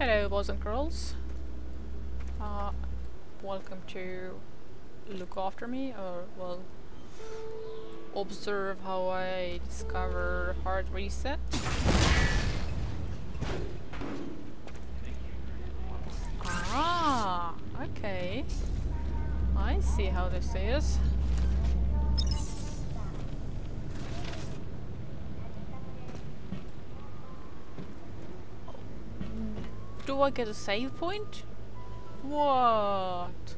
Hello, boys and girls. Uh, welcome to look after me, or well, observe how I discover hard reset. Ah, okay. I see how this is. Do I get a save point? What?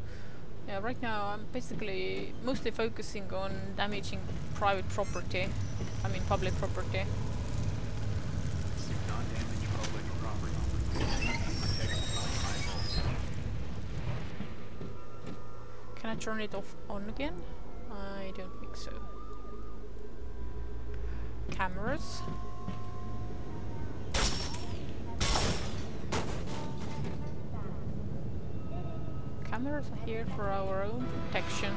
Yeah, right now I'm basically mostly focusing on damaging private property. I mean public property. Can I turn it off on again? I don't think so. Cameras. Cameras here for our own protection.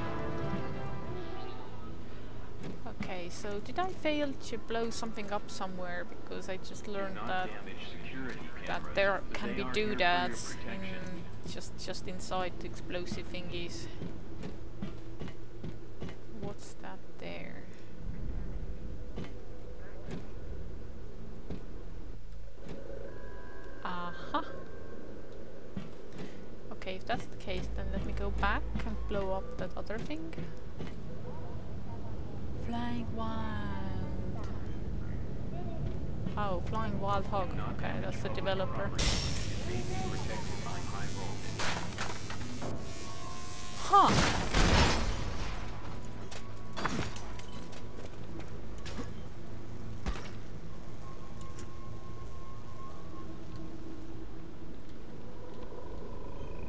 Okay, so did I fail to blow something up somewhere? Because I just learned that that there can be doodads in just just inside the explosive thingies. What's that there? Aha. Okay, if that's the case, then let me go back and blow up that other thing. Flying wild. Oh, flying wild hog. Okay, that's the developer. property. It may be protected by high voltage. Huh.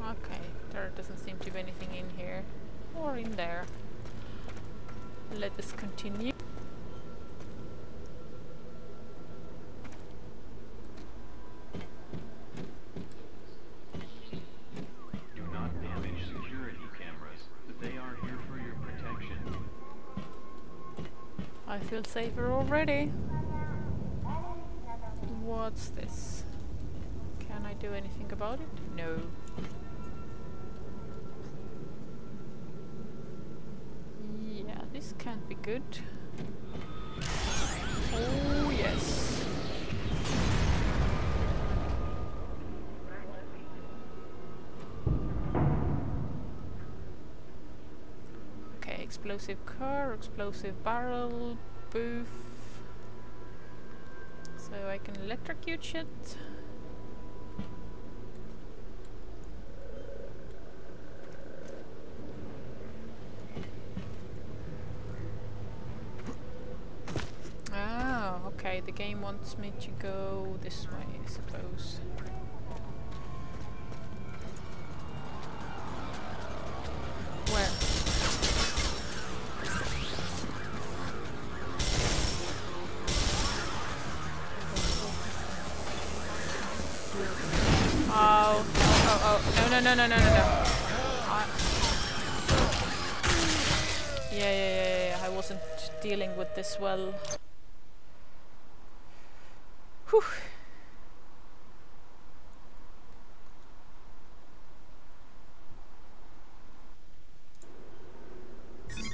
Okay, there doesn't seem to be anything in here or in there. Let us continue. Do not damage security cameras, but they are here for your protection. Safer already. What's this? Can I do anything about it? No. Yeah, this can't be good. Oh, yes. Okay, explosive car, explosive barrel, booth. So I can electrocute it. Ah, okay, the game wants me to go this way, I suppose. No, no, no, no, no, no, no. I yeah, yeah, yeah, yeah, I wasn't dealing with this well. Whew. This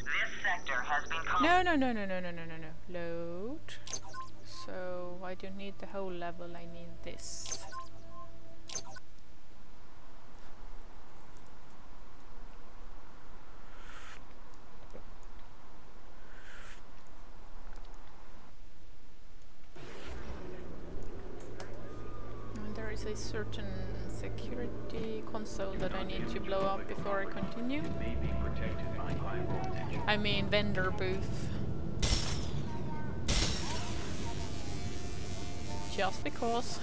sector has been No, no, no, no, no, no, no, no, no. Load. So I don't need the whole level, I need this. And there is a certain security console that I need to blow up before I continue. I mean vendor booth. Just because.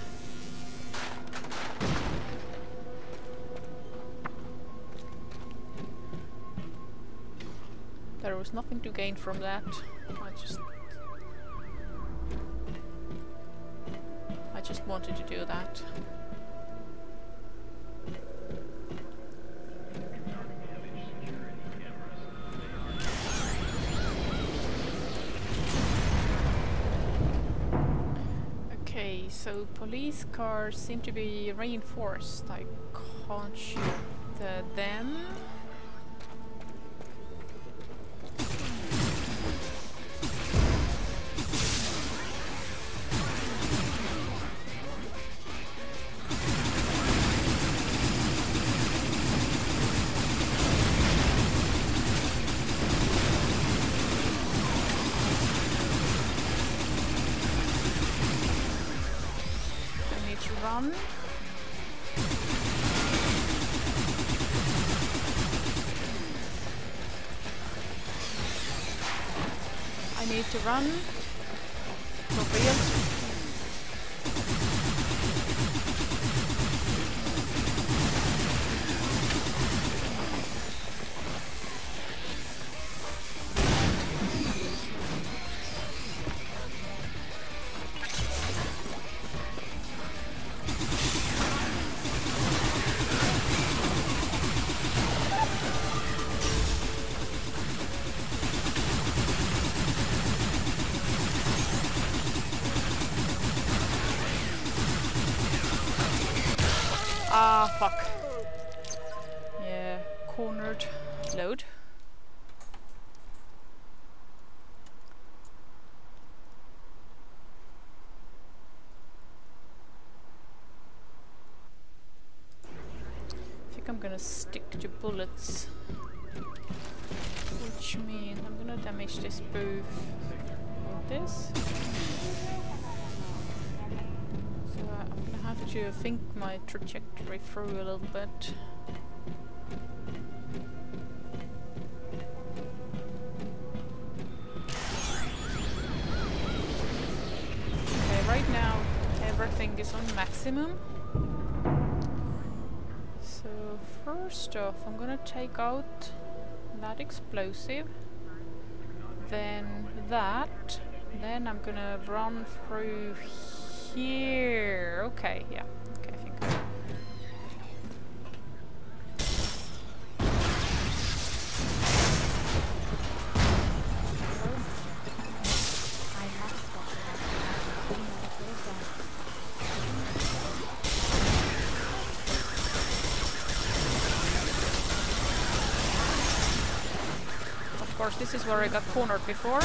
There was nothing to gain from that. I just I just wanted to do that. Okay, so police cars seem to be reinforced. I can't shoot uh, them. Run. Ah, fuck. Yeah, cornered. Load. I think I'm gonna stick to bullets. Which means I'm gonna damage this booth with this. Have to think my trajectory through a little bit. Okay, right now everything is on maximum. So first off, I'm gonna take out that explosive, then that, then I'm gonna run through here. Okay, yeah. Okay, I think. Of course, this is where I got cornered before.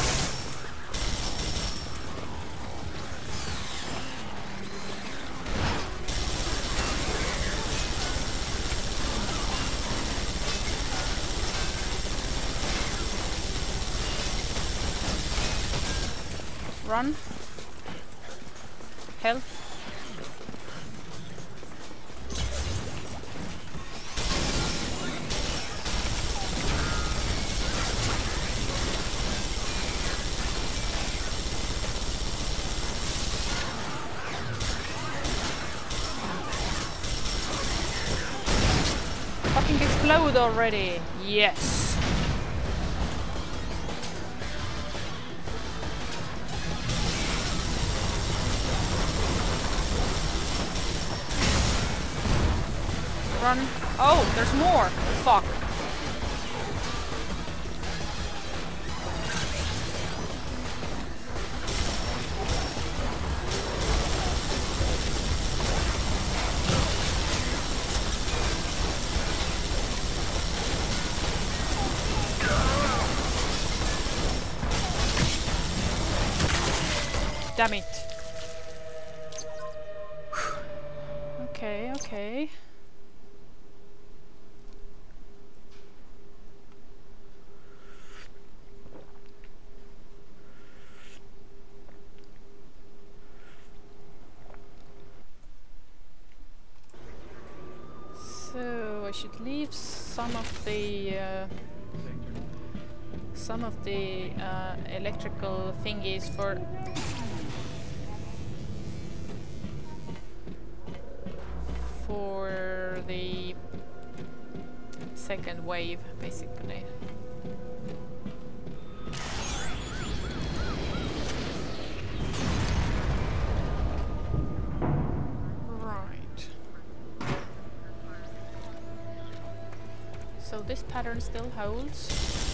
Explode already! Yes! Run. Oh, there's more! Fuck. Damn it. okay, okay. So I should leave some of the uh, some of the uh, electrical thingies for for wave, basically. Right. So this pattern still holds.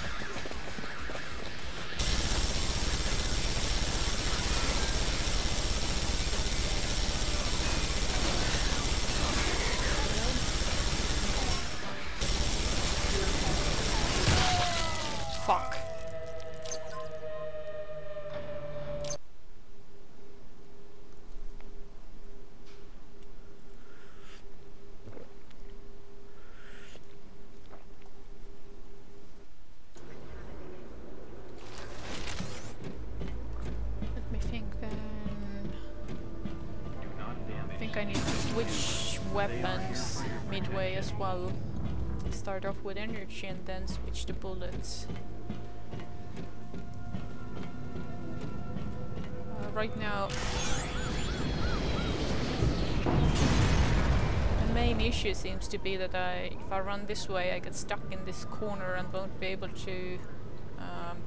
Well. Start off with energy and then switch to bullets. Uh, right now, the main issue seems to be that I, if I run this way, I get stuck in this corner and won't be able to um,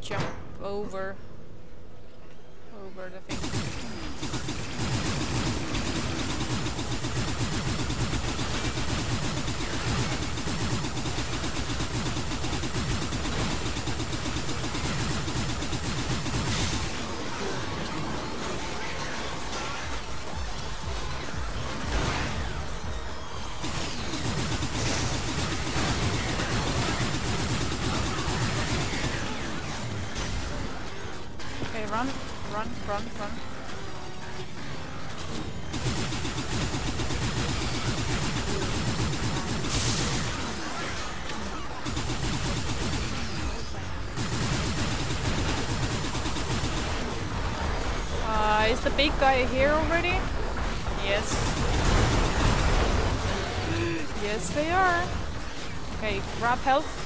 jump over over the thing. Health.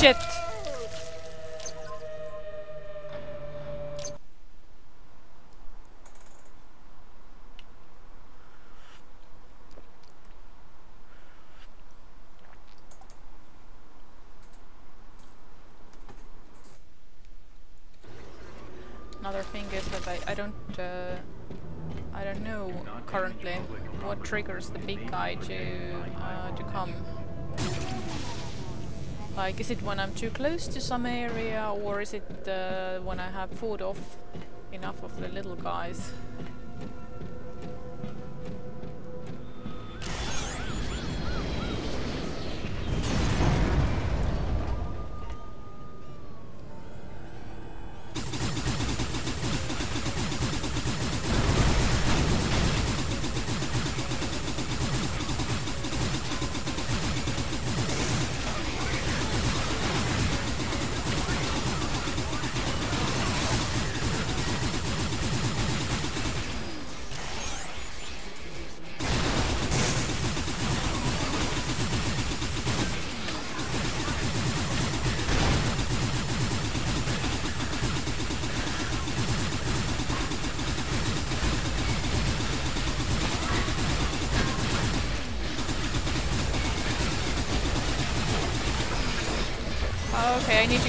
Shit! Another thing is that I, I don't uh, I don't know currently what triggers the big guy to uh, to come. Like, is it when I'm too close to some area, or is it uh, when I have fought off enough of the little guys?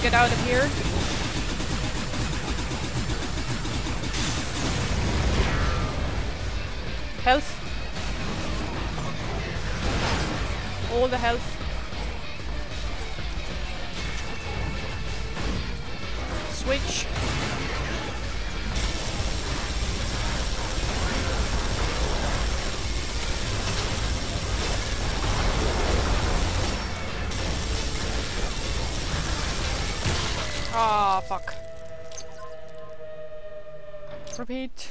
Get out of here. Health. All the health. Switch. Ah, fuck. Repeat.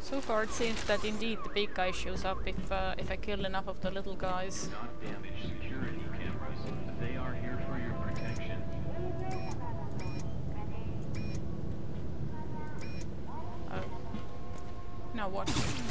So far far it seems that indeed the big guy shows up if uh, if I kill enough of the little guys. Do not damage security cameras. They are here for your protection. Oh. Now what?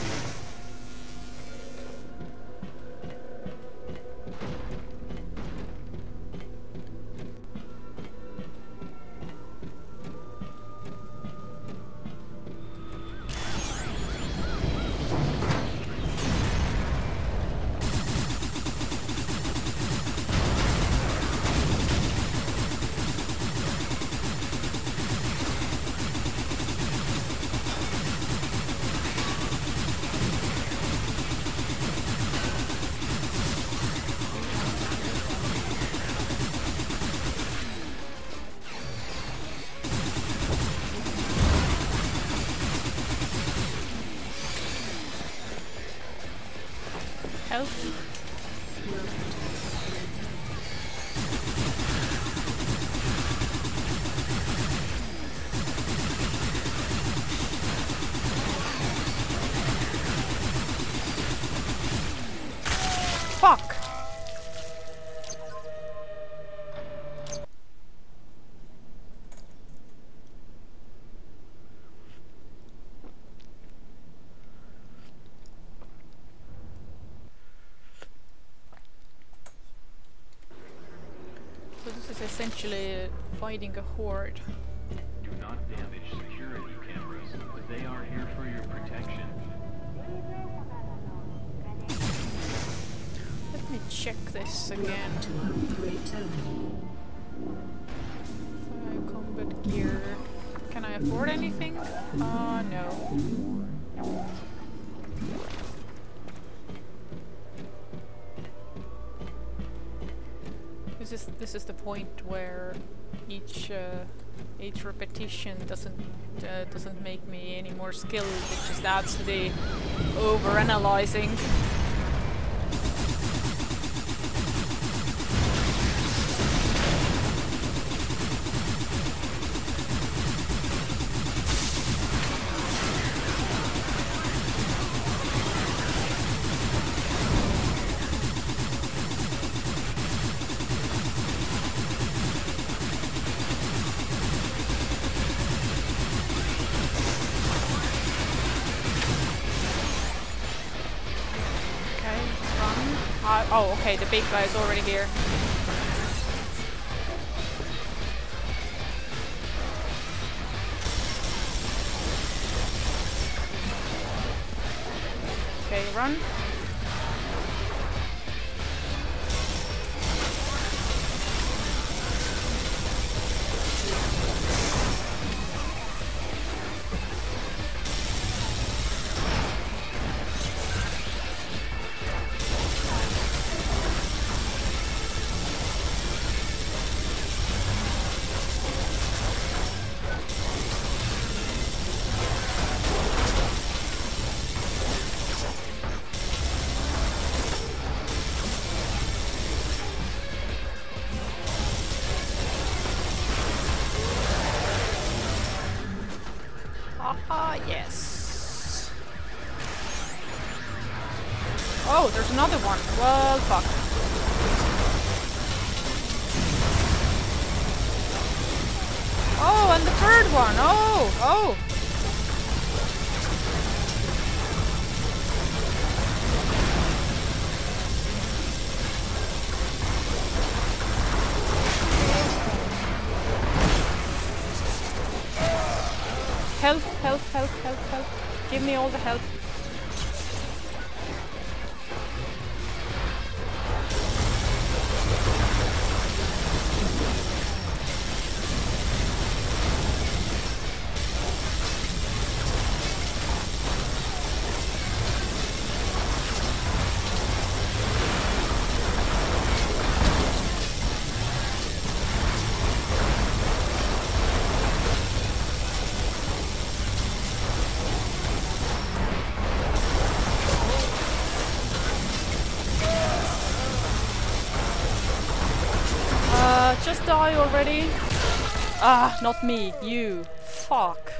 Help. Is fighting a horde. Do not damage security cameras. They are here for your protection. Let me check this again. Fire combat gear. Can I afford anything? Uh, no. Is this is the point where each uh, each repetition doesn't uh, doesn't make me any more skilled. It just adds to the over oh, okay, the big guy is already here. Ah, not me. You. Fuck.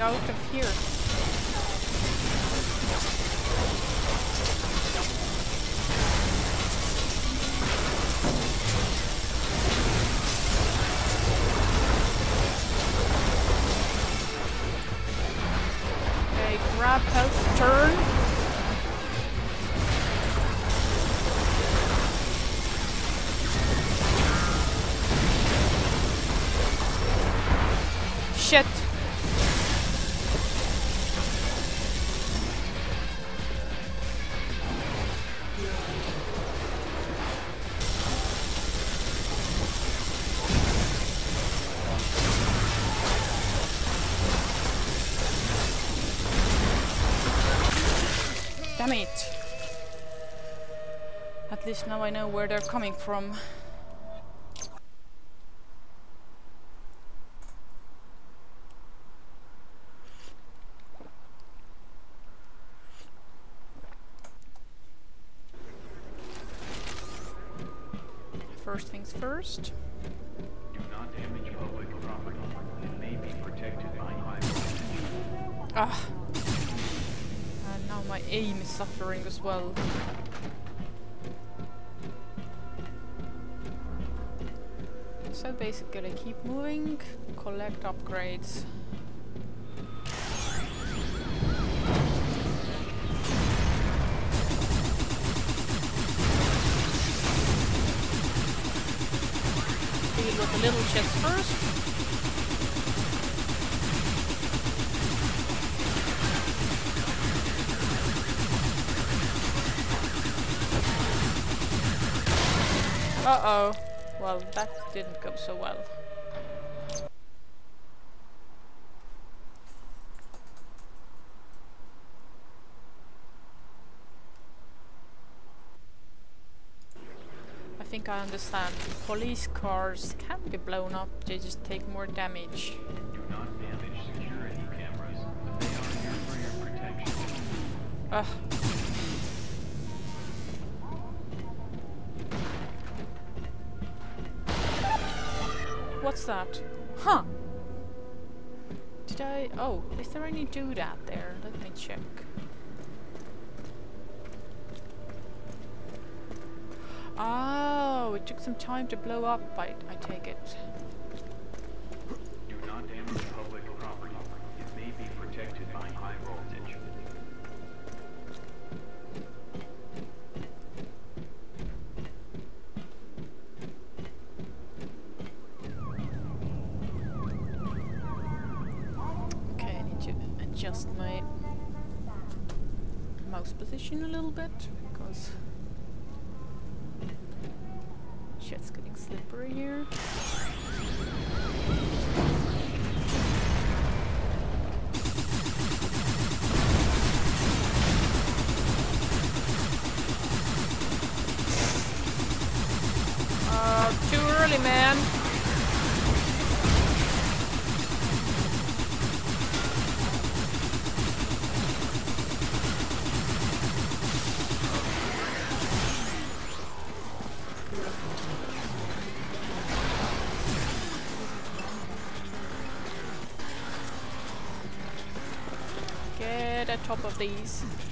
They're Damn it. At least now I know where they're coming from. First things first. Suffering as well. So basically keep moving, collect upgrades. Deal with the little chest first. Uh-oh. Well, that didn't go so well. I think I understand. Police cars can be blown up, they just take more damage. Do that? Huh. Did I... Oh, is there any doodad there? Let me check. Oh, it took some time to blow up, I, I take it. Of these.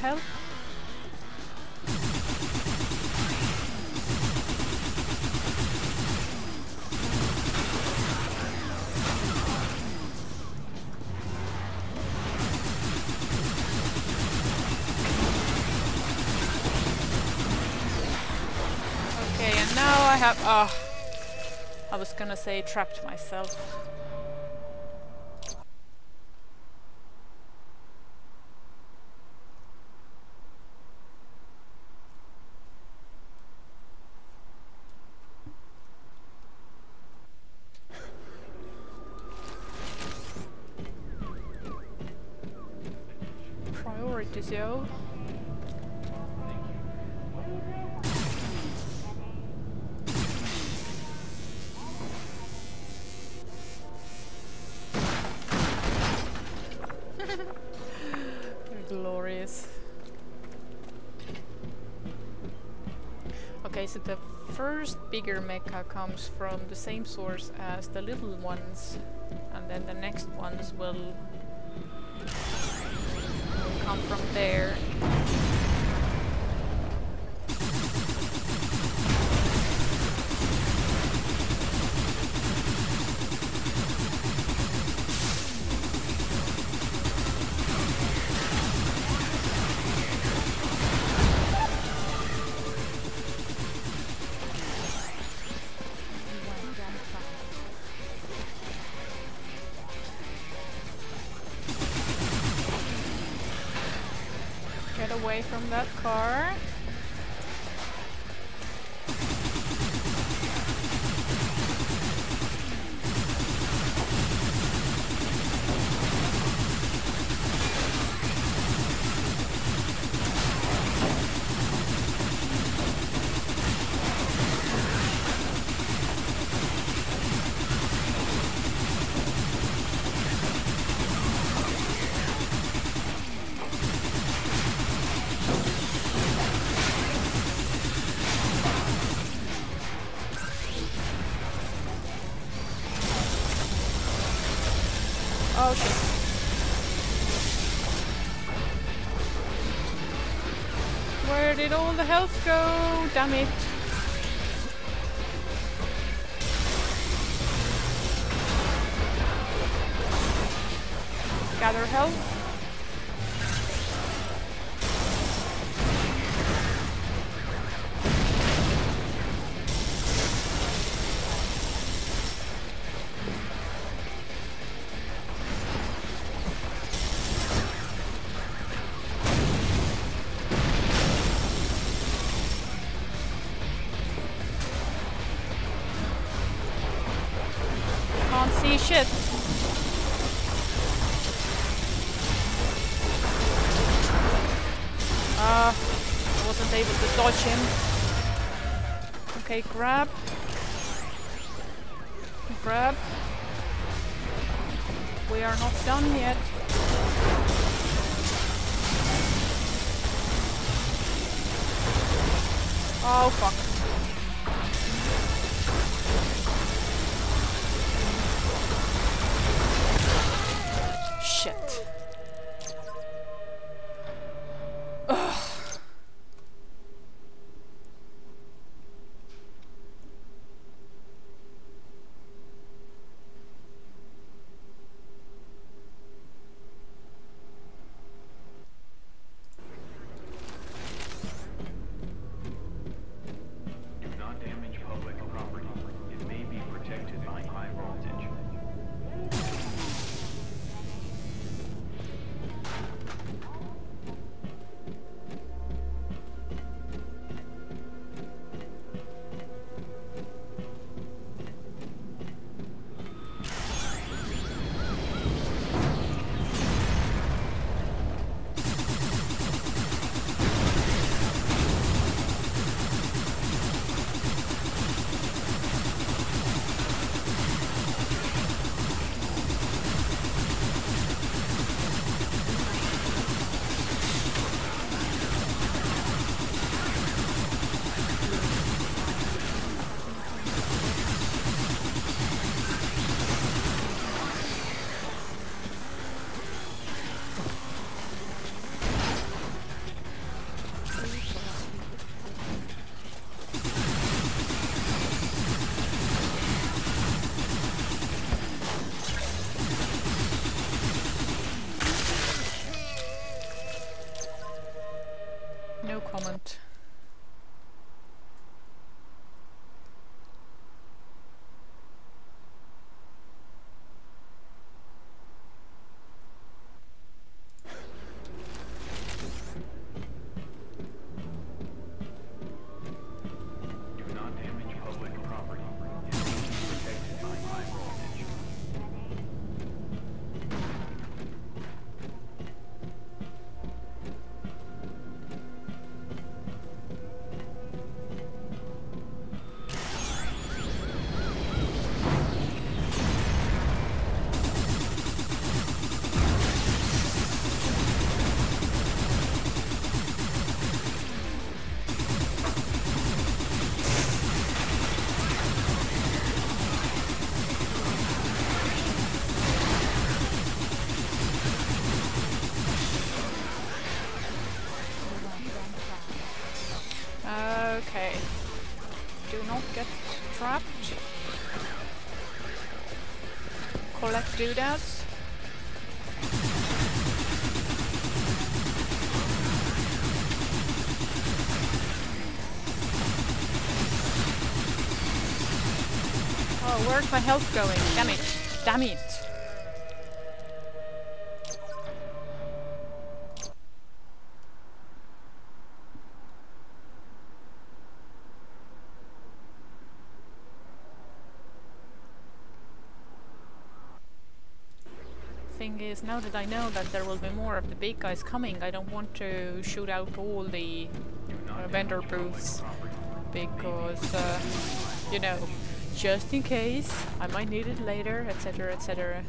Okay, and now I have. Ah, I was gonna say trapped myself. First bigger mecha comes from the same source as the little ones, and then the next ones will will come from there. Away from that car. Go? Okay, grab. Grab. We are not done yet. Get trapped. Collect doodads. Oh, where's my health going? Damn it. Damn it. Now that I know that there will be more of the big guys coming, I don't want to shoot out all the uh, vendor booths because, uh, you know, just in case I might need it later, etc., etc.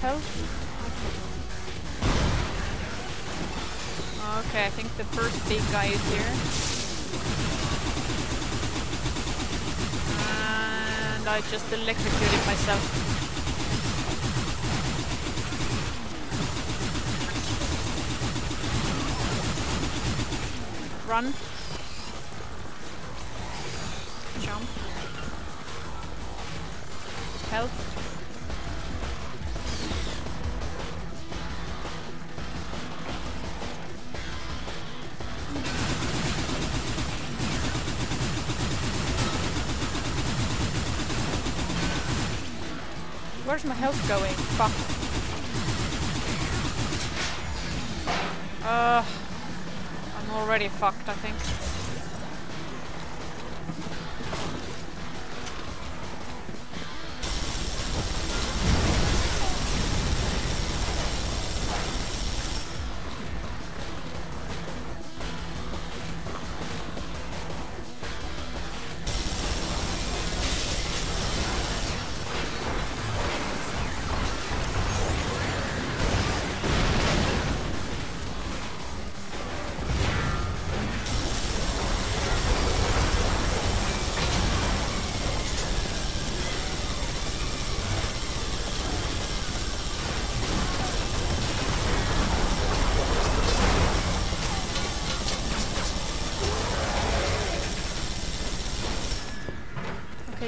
health. Okay, I think the first big guy is here. And I just electrocuted myself. Run. Health going? Fuck. Uh, I'm already fucked, I think.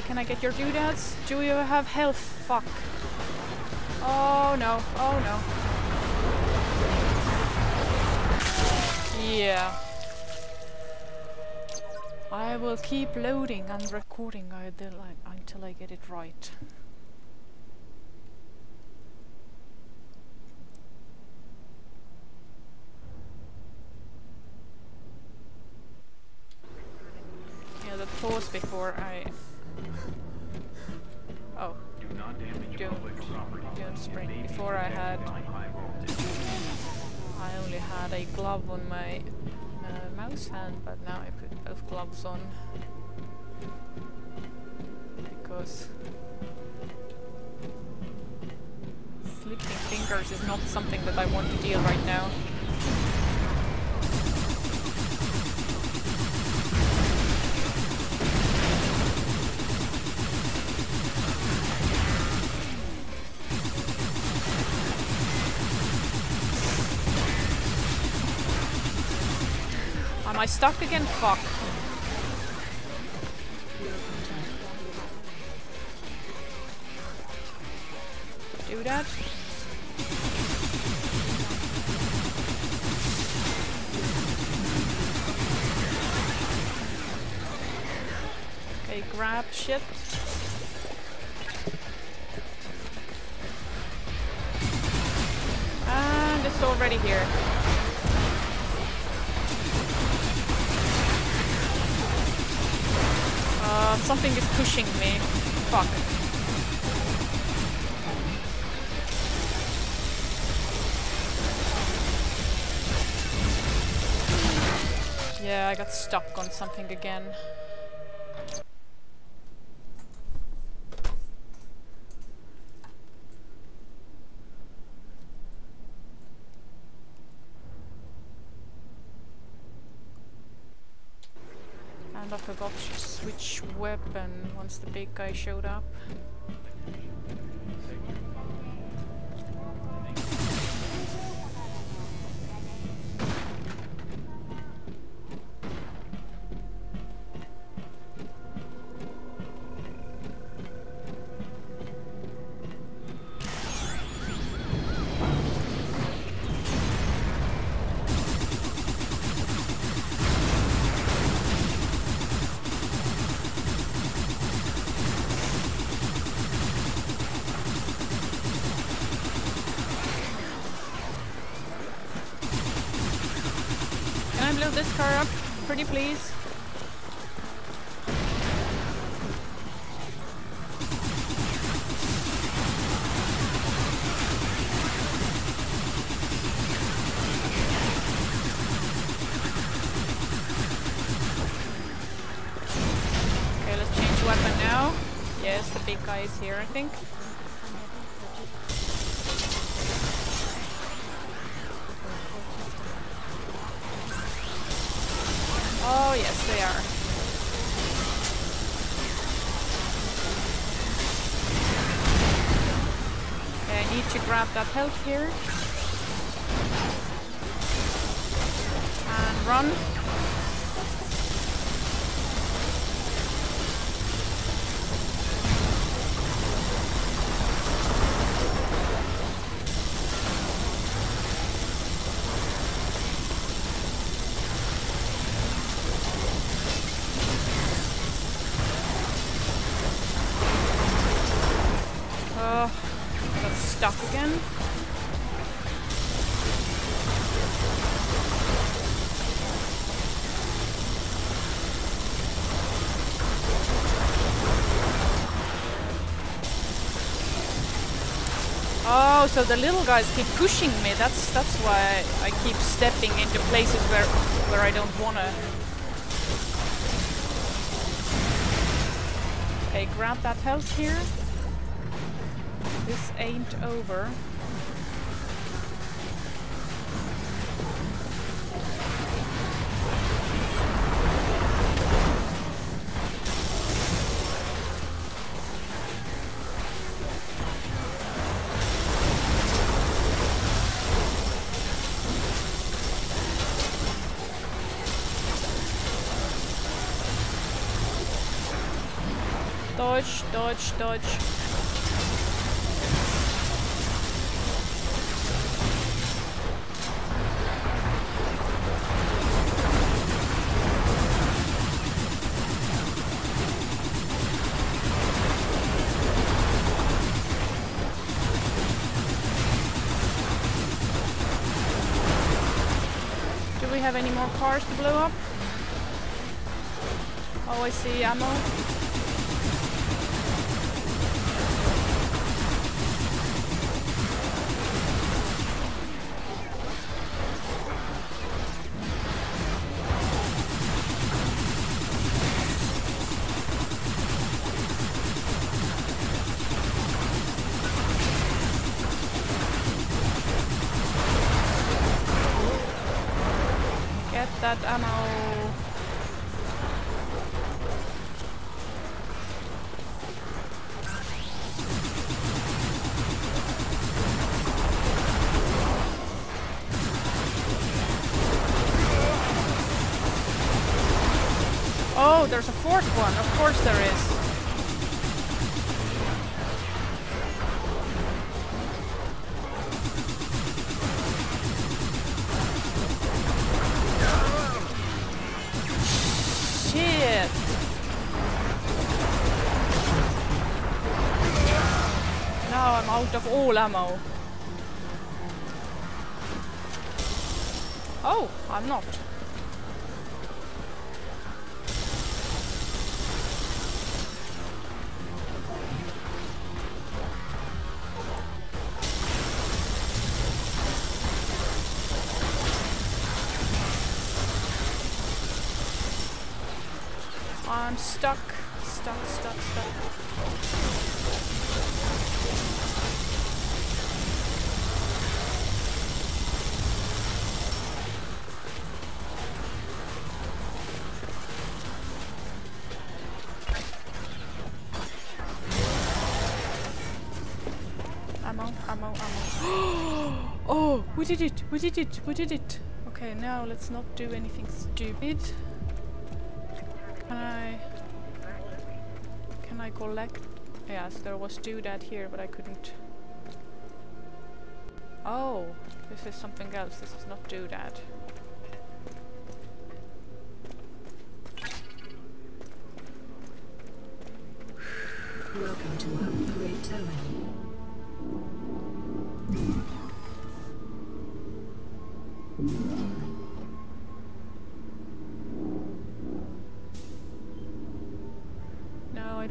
Can I get your doodads? Do you have health? Fuck. Oh no, oh no. Yeah. I will keep loading and recording until I, until I get it right. Yeah, the pause before I... Don't- don't be Before I had-. I only had a glove on my uh, mouse hand, but now I put both gloves on. Because slipping fingers is not something that I want to deal right now. I stuck again? Fuck. Do that. Okay, grab shit. And it's already here. Something is pushing me. Fuck. Yeah, I got stuck on something again. And I forgot to switch weapon once the big guy showed up. Big guy is here, I think. Oh, yes, they are. I need to grab that health here. So the little guys keep pushing me. That's that's why I keep stepping into places where where I don't wanna. Okay, grab that health here. This ain't over. Dodge, dodge, dodge. Do we have any more cars to blow up? Oh, I see ammo. out of all ammo. Oh, I'm not. We did it! We did it! We did it! Okay, now let's not do anything stupid. Can I... Can I collect... Yes, there was do that here, but I couldn't... Oh, this is something else. This is not do that. Welcome to Upgrade Terminal.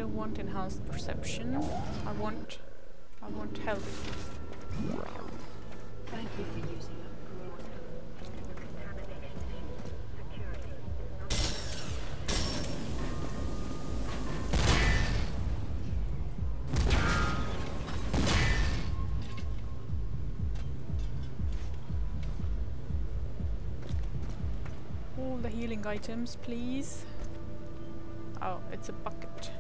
Don't want enhanced perception. I want... I want health. Thank you for using All the healing items, please. Oh, it's a bucket.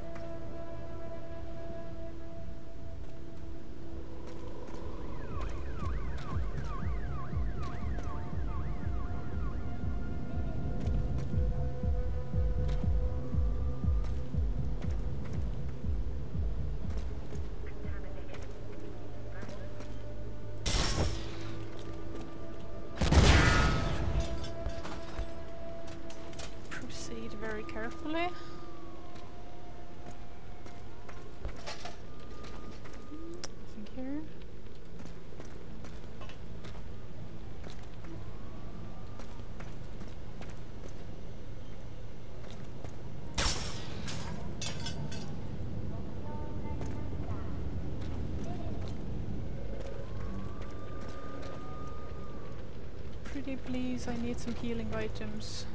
I need some healing items.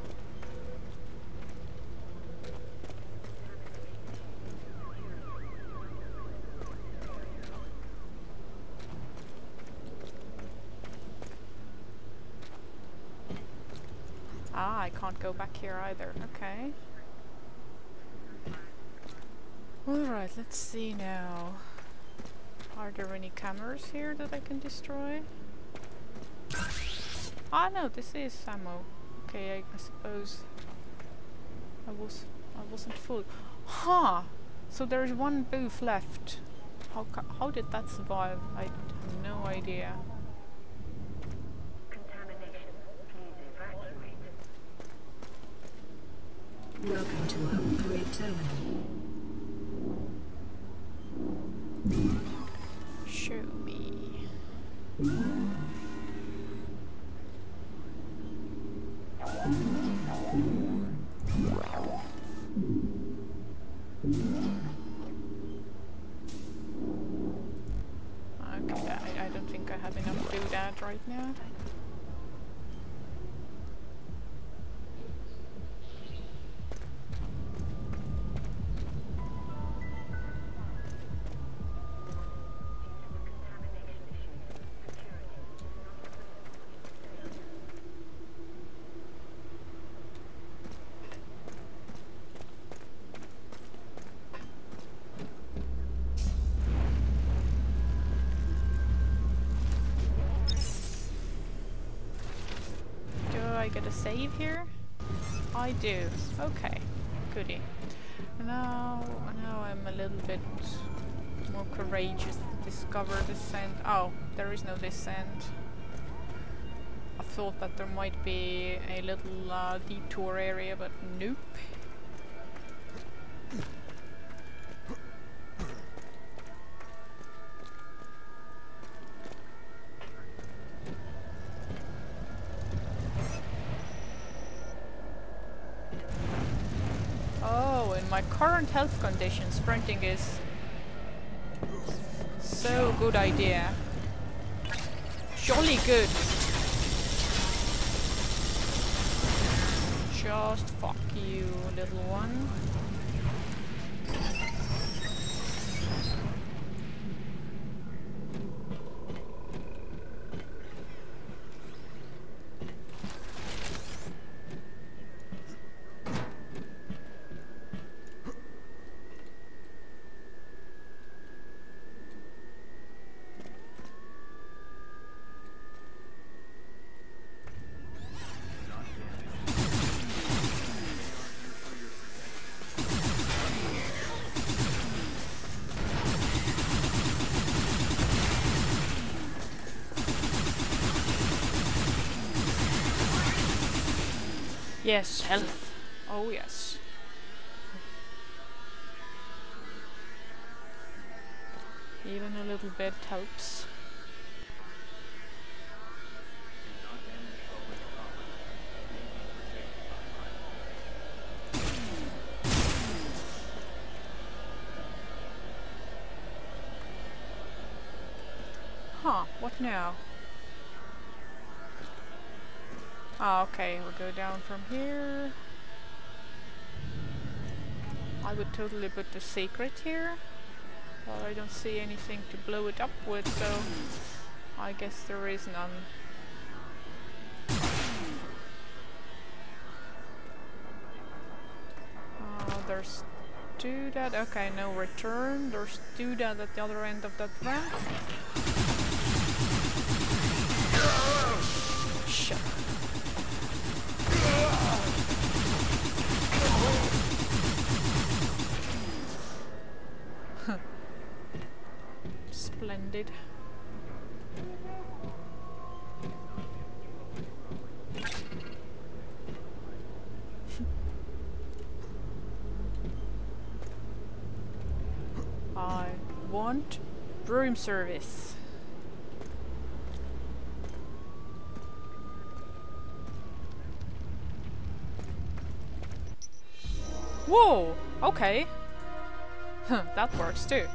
Ah, I can't go back here either. Okay. Alright, let's see now. Are there any cameras here that I can destroy? Ah no, this is ammo. Okay, I, I suppose I was I wasn't full. Huh. So there is one booth left. How how did that survive? I have no idea. Contamination. Please evacuate. Welcome to Upgrade Terminal. Save here? I do. Okay. Goody. Now, now I'm a little bit more courageous to discover the descent. Oh, there is no descent. I thought that there might be a little uh, detour area, but nope. Sprinting is so good idea. Jolly good. Just fuck you, little one. Yes, health. Oh yes. Even a little bit helps. Huh, what now? Ah, okay, we'll go down from here. I would totally put the secret here. But I don't see anything to blow it up with, so I guess there is none. Uh, there's two that... okay, no return. There's two that at the other end of that ramp. Service. Whoa! Okay. That works too.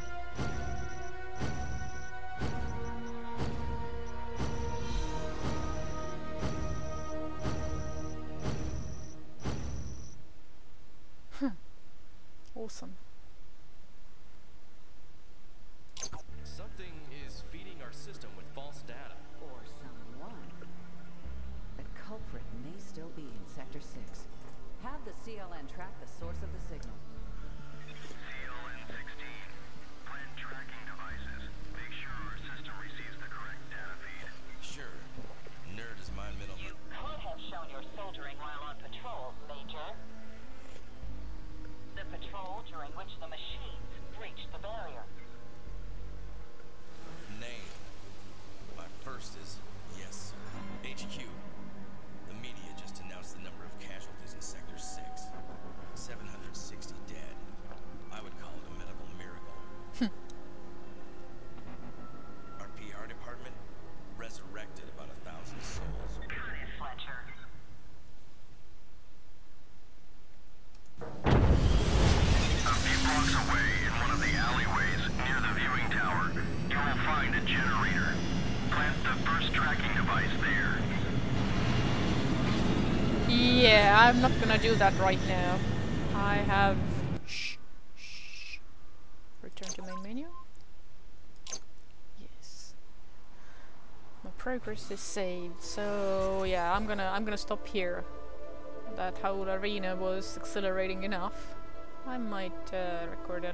Gonna do that right now. I have... Shh, shh. Return to main menu. Yes. My progress is saved, so yeah, I'm gonna I'm gonna stop here. That whole arena was exhilarating enough. I might uh, record a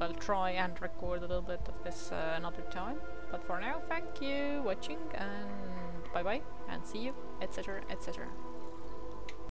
well try and record a little bit of this uh, another time. But for now, thank you watching and bye bye and see you, etc. etc.